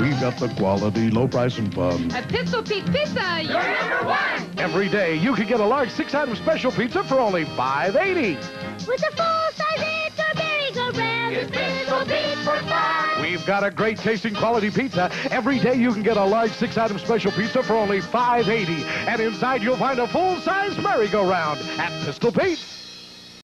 We've got the quality, low price, and fun. At Pistol Pete Pizza, you're number one. Every day, you can get a large six-item special pizza for only $5.80. With a full-size merry-go-round. It's Pistol Pete for fun. We've got a great tasting quality pizza. Every day you can get a large six-item special pizza for only $5.80. And inside you'll find a full-size merry-go-round at Pistol Pete.